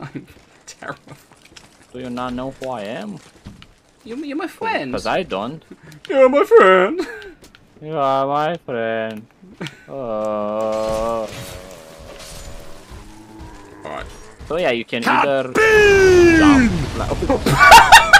I'm terrible. Do you not know who I am? You're, you're my friend. Because I don't. You're my friend. You are my friend. Oh. Alright. So yeah, you can Cut either jump.